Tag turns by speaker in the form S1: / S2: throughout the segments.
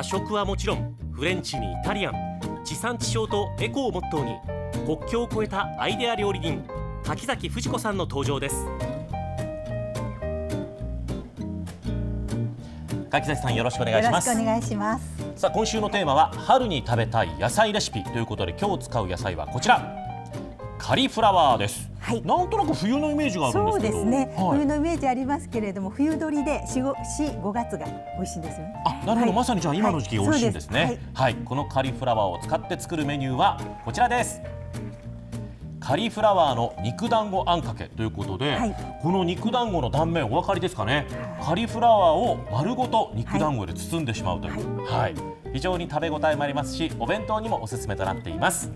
S1: 和食はもちろんフレンチにイタリアン地産地消とエコをモットーに国境を越えたアイデア料理人柿崎藤子さんの登場です。柿崎さんよろしくお願いします。
S2: よろしくお願いします。
S1: さあ今週のテーマは春に食べたい野菜レシピということで今日使う野菜はこちら。カリフラワーです、
S2: はい。
S1: なんとなく冬のイメージがあるんです
S2: そうですね、
S1: はい。
S2: 冬のイメージありますけれども冬鳥で四五四五月が美味しいんですよね。
S1: あ、なるほど、
S2: はい。
S1: まさにじゃあ今の時期美味しいんですね。
S2: はい。
S1: このカリフラワーを使って作るメニューはこちらです。カリフラワーの肉団子あんかけということで、
S2: はい。
S1: この肉団子の断面お分かりですかね？カリフラワーを丸ごと肉団子で包んでしまうという、はい、非常に食べ応えもありますし、お弁当にもおすすめとなっています。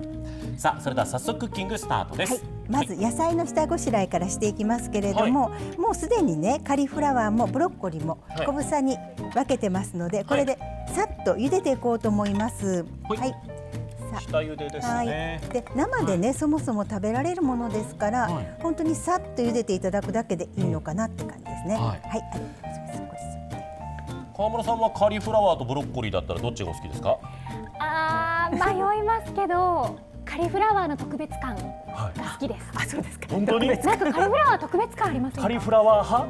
S1: さあ、それでは早速クッキングスタートです。
S2: はい、まず野菜の下ごしらえからしていきますけれども、もうすでにねカリフラワーもブロッコリーも
S1: はい。
S2: 小房に分けてますので、これでさっと茹でていこうと思います。
S1: はい。
S2: さあ。
S1: 下茹でです
S2: はい。
S1: ね。、
S2: で生でね、そもそも食べられるものですから、
S1: はい。
S2: 本当にさっと茹でていただくだけでいいのかなって感じですね。
S1: はい。
S2: はい、ありがとうございます。これ
S1: 川村さんはカリフラワーとブロッコリーだったらどっちがお好きですか？
S3: あー迷いますけどカリフラワーの特別感
S1: はい。
S3: が好きです。
S2: あ、そうですか。
S1: 本当に？
S3: なんかカリフラワー特別感ありませんか。
S1: カリフラワー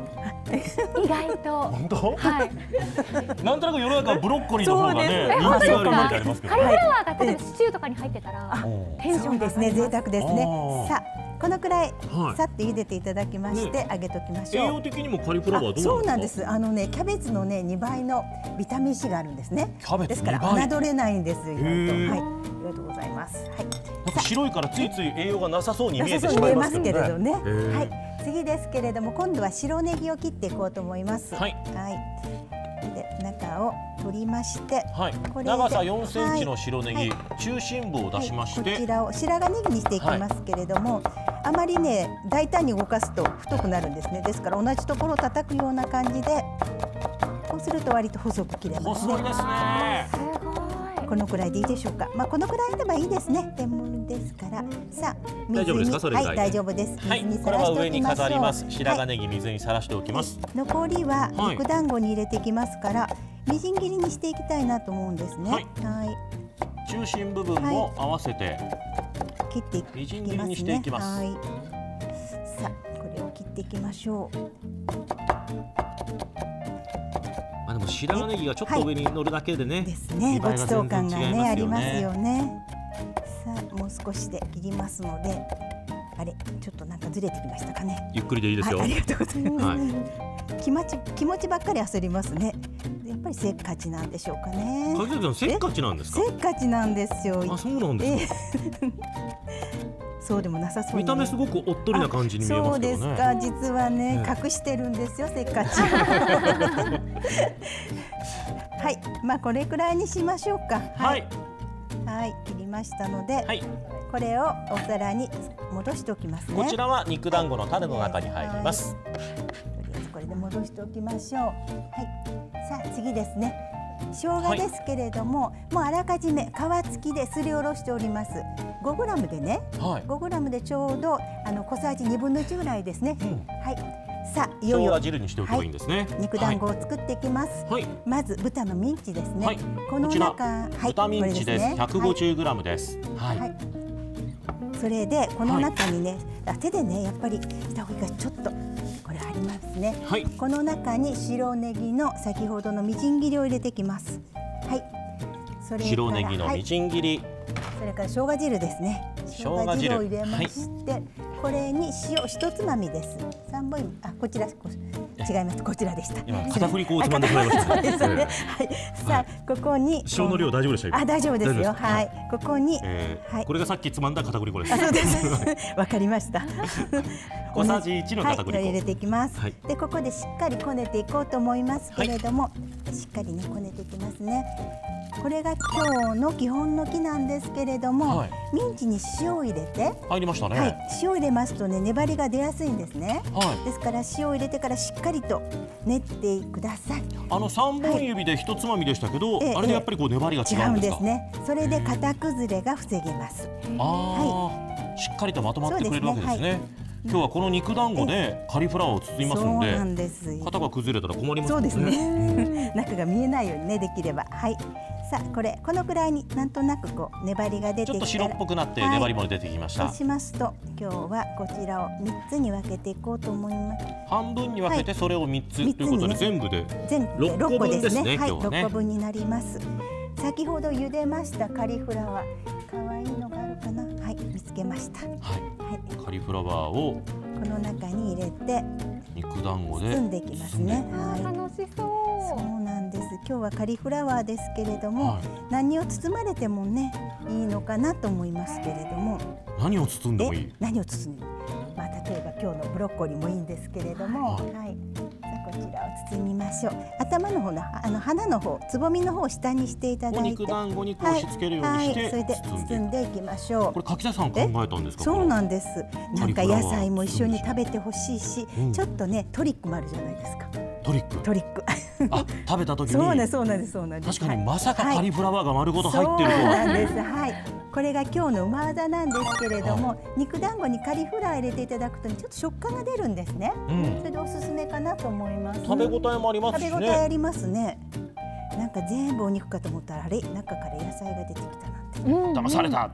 S1: 派？
S3: 意外と。
S1: 本当？
S3: はい。
S1: なんとなく世の中はブロッコリーの方がね
S2: そう
S3: え
S1: 人気があるイメージあ
S3: か
S1: りますけど
S3: カリフラワーが例えばシチューとかに入ってたら
S1: うん
S3: テンションが
S2: そうですね、贅沢ですね。さあ、このくらい、
S1: はい
S2: さっと茹でていただきまして、揚げときまし
S1: 栄
S2: ょう。
S1: 養的にもカリフラワーどうなんですか
S2: そうなんです。あのね、キャベツのね、2倍のビタミン C があるんですね。ですから
S1: 2倍？
S2: 侮れないんです。はい、ありがとうございます。はい。
S1: 白いからついつい栄養がなさそうに見えま
S2: すす
S1: けどね
S2: はい。次ですけれども、今度は白ネギを切っていこうと思います。
S1: はい。
S2: はい。で、中を取りまして。
S1: はい。
S2: これで
S1: 長さ4センチの白ネギ、
S2: は
S1: 中心部を出しまし
S2: はい、こち
S1: て、
S2: らを白髪ネギにしていきますけれども、あまりね大胆に動かすと太くなるんですね。ですから同じところを叩くような感じでこうすると割と細く切れますね。
S1: 細いですね。
S2: このくらいでいいでしょうか。まあこのくらいでばいいですね。天物ですから。さあ
S1: 大丈夫ですか？それぐらいで
S2: はい大丈夫です。
S1: はい。
S2: 水に
S1: これは上に
S2: さらしておきましょう。
S1: 飾ります。白
S2: はい。
S1: 髪ネギ水にさらしておきます、
S2: 残りは
S1: はい
S2: 肉団子に入れていきますから、みじん切りにしていきたいなと思うんですね。
S1: は
S2: はい。い、
S1: 中心部分も合わせて、
S2: 切っていき
S1: みじん切りにしていきます。
S2: はい。さあこれを切っていきましょう
S1: あでも白髪ネギがちょっと上に乗るだけでね、
S2: ですね。ごちそう感がねあります
S1: よ
S2: よね。さあもう少しで切りますので、あれちょっとなんかずれてきましたかね。
S1: ゆっくりでいいですよ、
S2: はい、ありがとうございます。
S1: はい
S2: 気持ち気持ちばっかり焦りますね。やっぱりせっかちなんでしょうかね。
S1: せっかちなんですか？
S2: せっかちなんですよ。
S1: あそうなんですか、
S2: ええそうでもなさそうに、
S1: 見た目すごくおっとりな感じに見えま
S2: そう
S1: すけどね
S2: ですか。実はね、
S1: ね
S2: 隠してるんですよせっかち。はい、まあこれくらいにしましょうか。
S1: はい
S2: はい、切りましたので、
S1: はい
S2: これをお皿に戻しておきますね。
S1: こちらは肉団子のタネの中に入ります。
S2: とりあえずこれで戻しておきましょう。はい。さあ次ですね。生姜ですけれども、もうあらかじめ皮付きですりおろしております。5グラムでね、
S1: はい。
S2: 5グラムでちょうどあの小さじ2分の1ぐらいですね。
S1: うん
S2: はい。さあいよいよ
S1: 汁にしておけばいいんですね。
S2: 肉団子を作っていきます。
S1: はい。はい。
S2: まず豚のミンチですね。
S1: はい
S2: この中、はい、
S1: 豚ミンチです。
S2: これね
S1: 150グラムです。はい。
S2: はい、それでこの中にね、あ手でねやっぱりした方がちょっとますね。
S1: はい。
S2: この中に白ネギの先ほどのみじん切りを入れてきます。はい。
S1: 白ネギのみ
S2: はい、
S1: じん切り。
S2: それから生姜汁ですね
S1: 生姜汁
S2: を入れまして、これに塩一つまみです三本あこちらこ違いますこちらでした
S1: 今片栗粉をつまんでしまいました。
S2: ですね。
S1: え
S2: はい。さあ、ここに。
S1: 塩の量大丈夫でした今
S2: あ、大丈夫ですよ。はい。ここに。
S1: えー
S2: はい
S1: これがさっきつまんだ片栗粉です。
S2: あ、そうです。わかりました。
S1: 小さじ1の片
S2: はい、
S1: 栗粉。
S2: 入れていきます。
S1: はい
S2: で、ここでしっかりこねていこうと思いますけれども、しっかりねこねていきますね。これが今日の基本の木なんですけれども、
S1: はい
S2: ミンチに塩を入れて、
S1: 入りましたね。
S2: はい、塩を入れますとね粘りが出やすいんですね。
S1: はい。
S2: ですから塩を入れてからしっかりと練ってください。
S1: あの三本指で一つまみでしたけど、
S2: ええ
S1: あれでやっぱりこう粘りが違
S2: 違うん
S1: ですか？
S2: ですね。それで型崩れが防げます。
S1: ああ、しっかりとまとまってくれるわけですね。今日はこの肉団子でカリフラワーを包みます
S2: そう
S1: んで
S2: です
S1: 型が崩れたら困ります
S2: そ
S1: もん
S2: うですね。中が見えないようにねできればはい。さあこれこのくらいになんとなくこう粘りが出て
S1: ちょっと白っぽくなって
S2: はい
S1: 粘りも出てきました、
S2: そうしますと今日はこちらを三つに分けていこうと思います。
S1: 半分に分けてそれを三つ
S2: 三つ
S1: ということで全部で
S2: 全部で
S1: 六個
S2: 六個です
S1: ね
S2: ね。はい、六個分になります。先ほど茹でましたカリフラワー可愛いのがあるかな？はい見つけました。は
S1: はい
S2: い
S1: カリフラワーを
S2: この中に入れて
S1: 肉団子で
S2: 包んでいきますね。はい。
S3: 楽しそ
S2: そうなんです。今日はカリフラワーですけれども、
S1: はい
S2: 何を包まれてもねいいのかなと思いますけれども、
S1: 何を包んでもいい？
S2: え何を包む？まあ例えば今日のブロッコリーもいいんですけれども、
S1: は
S2: はい。らを包みましょう。頭の方のあの花の方、つぼみの方を下にしていただいて、
S1: お肉団子にこう押し付けるようにして
S2: はい、それで
S1: 包んでい
S2: きましょう。
S1: これ柿田さん考えたんですか
S2: そう
S1: ん
S2: なんです。なんか野菜も一緒に食べてほしいし、
S1: うん
S2: ちょっとねトリックもあるじゃないですか。
S1: トリック？
S2: トリック。
S1: あ食べた時
S2: そうなんで
S1: に
S2: す そうなんですそうなんです。
S1: 確かに
S2: はい
S1: まさか
S2: はい
S1: カリフラワーが丸ごと入ってると
S2: そうな
S1: は
S2: んです。はい。これが今日の馬技なんですけれども、肉団子にカリフラワー入れていただくとねちょっと食感が出るんですね。
S1: うん
S2: それでおすすめかなと思います。
S1: 食べ応えもありますし
S2: 食べ応えあ
S1: ね
S2: りますね。なんか全部お肉かと思ったらあれ中から野菜が出てきたなんて
S3: う。うん
S1: 騙されたっ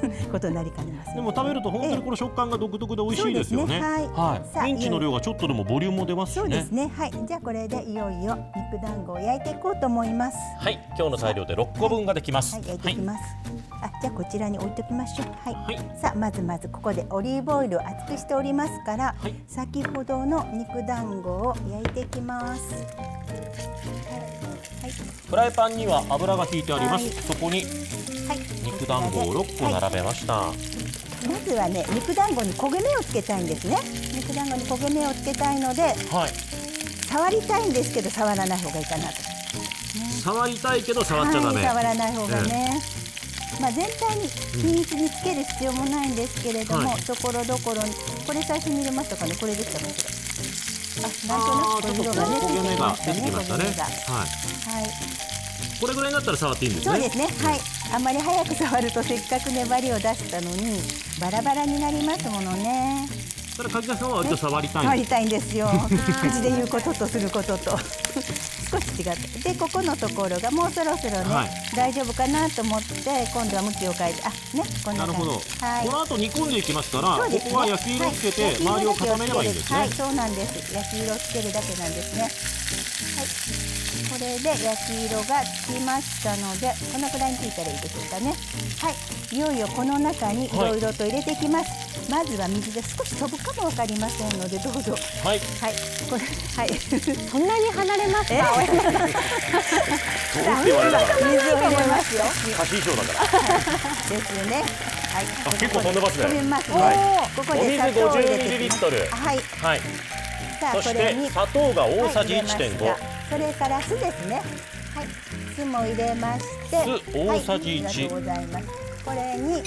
S1: ていう
S2: ことになりかねません。
S1: でも食べると本当にこの食感が独特で美味しいですよね
S2: ねはいさあ
S1: ミンチの量がちょっとでもボリュームも出ますしね
S2: そうですね。はい。じゃあこれでいよいよ肉団子を焼いていこうと思います。
S1: はい今日の材料で6個分ができます
S2: はい、焼いていきます。あ、じゃあこちらに置いときましょう。はい。
S1: はい
S2: さあまずまずここでオリーブオイルを熱くしておりますから、
S1: はい
S2: 先ほどの肉団子を焼いていきます。はい。
S1: フライパンには油が引いてあります、
S2: はい。
S1: そこに
S2: はい。
S1: 肉団子を6個
S2: はい。
S1: 並べました、
S2: まずはね肉団子に焦げ目をつけたいんですね。肉団子に焦げ目をつけたいので
S1: はい。
S2: 触りたいんですけど触らない方がいいかなと。
S1: 触りたいけど触っちゃダメ、
S2: はい、触らない方がね、まあ全体に均一につける必要もないんですけれども、
S1: はい。
S2: ところどころにこれ最初に入れましたかね。これできたかしらあなんとなく
S1: ちょっとこう焦げ目が出てきましたね。はい。
S2: はい
S1: これぐらいになったら触っていいんですね。
S2: そうですね。はい。あんまり早く触るとせっかく粘りを出したのにバラバラになりますものね。
S1: ただ柿田さんは割と触りたいん
S2: 触りたいんですよ。口で言うこととすることと違って。でここのところがもうそろそろね、
S1: はい。
S2: 大丈夫かなと思って今度は向きを変えてあねこんな感じ。
S1: なるほど、
S2: はい。
S1: この後煮込んでいきますから
S2: すね。
S1: ここは焼き色をつけて、
S2: はい。
S1: 周りを固めればいいんですね、
S2: はい、そうなんです。焼き色をつけるだけなんですね。はい。これで焼き色がつきましたので、このくらいについたらいいでしょうかね。はい。いよいよこの中にいろいろと入れていきます。まずは水で少し飛ぶかもわかりませんので、どうぞ。
S1: はい
S2: はい。これ、はい。
S3: そんなに離れますか？
S1: どうって言われた？から
S2: 水を入れますよ。
S1: 貸衣装だから
S2: ですね。はい。
S1: あ結構飛んでますね
S2: 飛びますね。
S1: はい
S2: ここ
S1: お水
S2: で砂糖を入れていきます
S1: 50ml
S2: はい。
S1: はい
S2: さあ
S1: 砂糖が大さじ
S2: はい入れま
S1: 1.5、
S2: したそれから酢ですね。はい。酢も入れまして。
S1: 酢大さじ1
S2: はい、ありがとうございます。これに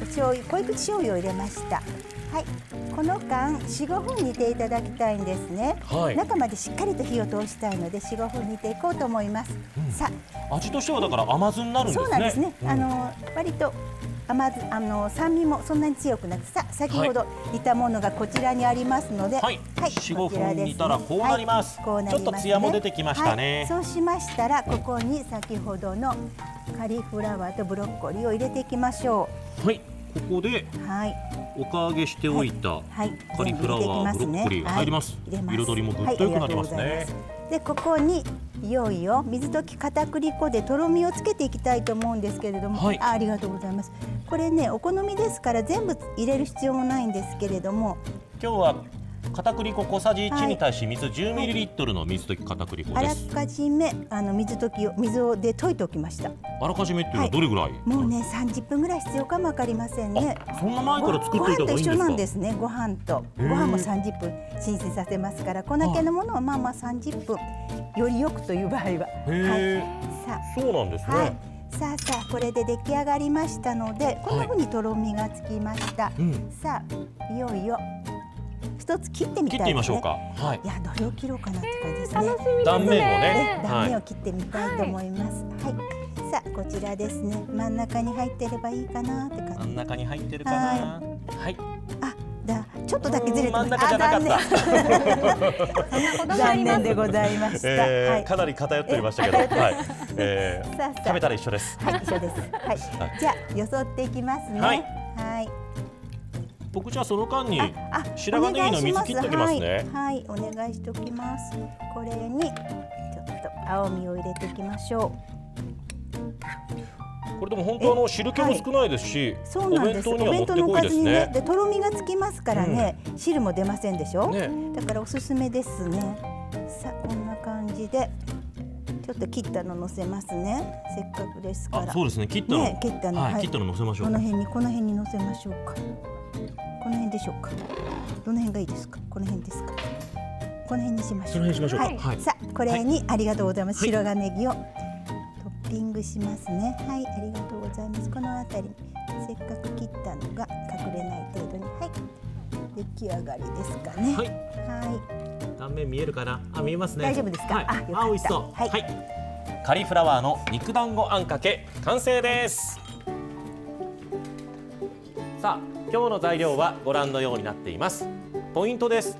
S2: 醤油濃い口醤油を入れました。はい。この間45分煮ていただきたいんですね、
S1: はい。
S2: 中までしっかりと火を通したいので45分煮ていこうと思います、さ
S1: 味としてはだから甘酢になるんですね。
S2: そうなんですね、
S1: うん。
S2: あの割と甘酢あの酸味もそんなに強くなくさ先ほど煮たものがこちらにありますので、
S1: はい。4 5
S2: こちらですね
S1: 分煮たらこうなります。
S2: はいこうなりますね。
S1: ちょっとツヤも出てきましたね。
S2: はいそうしましたらここに先ほどのカリフラワーとブロッコリーを入れていきましょ
S1: はいここで
S2: うはい。
S1: おか揚げしておいた
S2: はい。
S1: カリフラワーブロッコリーが入ります。
S2: はい。
S1: 彩りもぐっと良くなりますね
S2: でここにいよいよ水溶き片栗粉でとろみをつけていきたいと思うんですけれども、
S1: はい。
S2: あありがとうございます。これねお好みですから全部入れる必要もないんですけれども。
S1: 今日は片栗粉小さじ1
S2: はい。
S1: に対し水10ミリリットルの水溶き片栗粉
S2: あら
S1: です
S2: かじめあの水溶きを水をで溶いておきました。
S1: あらかじめっていうのはどれぐらい、
S2: もうね30分ぐらい必要かもわかりませんね。
S1: あそんな前から作っといた方がいいんですか？
S2: ご飯と一緒なんですねご飯と。ご飯も30分浸水させますから粉系のものはまあまあ30分よりよくという場合は。
S1: へえ、
S2: さ
S1: そうなんですね、
S2: あはい。さあさあこれで出来上がりましたのでこんな風にとろみがつきました、
S1: うん。
S2: さあいよいよ一つ切ってみたいね
S1: 切ってみましょうかはい
S2: いやどれを切ろうかなって感じですね
S3: 楽しみですね。
S1: 断面をね
S2: ね、断
S1: はい
S2: 面を切ってみたいと思います。はい。さあこちらですね。真ん中に入ってればいいかなって感じ。
S1: 真ん中に入ってるかなはい、
S2: あ、だちょっとだけずれて
S1: 真ん中じゃなかった
S2: あ残念でございました。
S1: えー
S2: はい。
S1: かなり偏っておりましたけど、はい、えー
S2: さあさあ
S1: 食べたら一緒です。
S2: はい、一緒です。はい。じゃあ、よそっていきますね。
S1: はい
S2: はい。
S1: 僕じゃあその間に
S2: あ、
S1: 白髪ネギの水切っておきますね。
S2: はい、はい、お願いしておきます。これにちょっと青みを入れていきましょ
S1: これでも本当あの汁気も少ないですし、
S2: う。そうなんです。
S1: お弁当にはもって
S2: のお
S1: こいです
S2: かずにね、
S1: ね。
S2: でとろみがつきますからね、汁も出ませんでしょ？
S1: ね、
S2: だからおすすめですね。さあ、こんな感じで。ちょっと切ったの乗せますね。せっかくですから。
S1: あそうですね切ったの、
S2: ね切ったの
S1: はい、
S2: はい
S1: 切ったの乗せましょう
S2: この辺にこの辺に乗せましょうか。この辺でしょうか。どの辺がいいですか。この辺ですか。この辺にしましょう。はい。
S1: はい
S2: さあこれにありがとうございます。
S1: はい
S2: 白髪ネギをトッピングしますね。はい、ありがとうございます。このあたりせっかく切ったのが隠れない程度にはい出来上がりですかね。
S1: はい
S2: は
S1: 断面見えるかなあ見えますね
S2: 大丈夫ですか？あ
S1: 美味しそう
S2: はい
S1: カリフラワーの肉団子あんかけ完成ですさあ今日の材料はご覧のようになっています。ポイントです。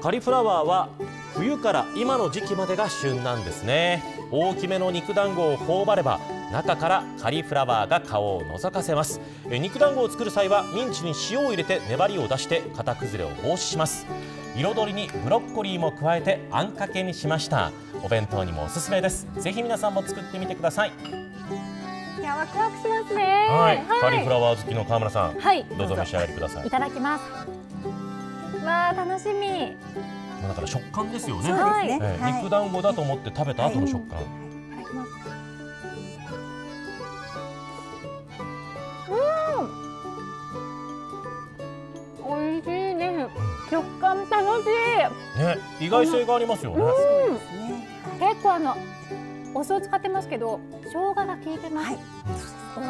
S1: カリフラワーは冬から今の時期までが旬なんですね。大きめの肉団子を頬張れば中からカリフラワーが顔を覗かせます。え肉団子を作る際はミンチに塩を入れて粘りを出して型崩れを防止します。彩りにブロッコリーも加えてあんかけにしました。お弁当にもおすすめです。ぜひ皆さんも作ってみてください。
S3: ワクワクしますね。
S1: はい、カリフラワー好きの川村さん。
S3: はい。
S1: どうぞ召し上がりください。
S3: いただきます。わあ楽しみ。
S1: まあだから食感ですよね。
S2: い。そうです
S3: はい。
S2: ね。
S1: えー
S2: はい。
S1: 肉団子だと思って食べた後の食感、
S3: 美味しいです。食感楽しい。
S1: ね、意外性がありますよね。
S2: そうですね。はい。
S3: 結構あのお酢を使ってますけど生姜が効いてます、
S2: はい。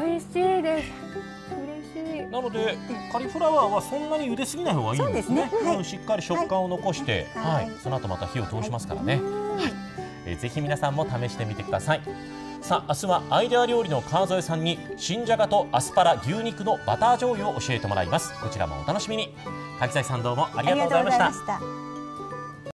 S3: 美味しいです。嬉しい。
S1: なのでカリフラワーはそんなに茹ですぎない方がいいんですね。
S2: ねはい
S1: うん。しっかり食感を残して、は、
S2: はい。い。
S1: その後また火を通しますからね。はい、えーぜひ皆さんも試してみてください。さあ明日はアイデア料理の川添さんに新じゃがとアスパラ牛肉のバター醤油を教えてもらいます。こちらもお楽しみに。柿崎さんどうも
S2: ありがとうございました。